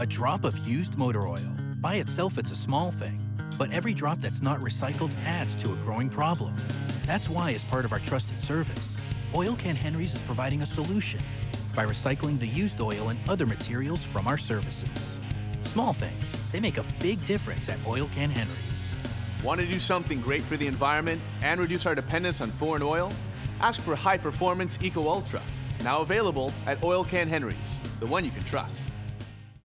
A drop of used motor oil. By itself, it's a small thing, but every drop that's not recycled adds to a growing problem. That's why, as part of our trusted service, Oil Can Henry's is providing a solution by recycling the used oil and other materials from our services. Small things, they make a big difference at Oil Can Henry's. Want to do something great for the environment and reduce our dependence on foreign oil? Ask for high performance Eco Ultra, now available at Oil Can Henry's, the one you can trust.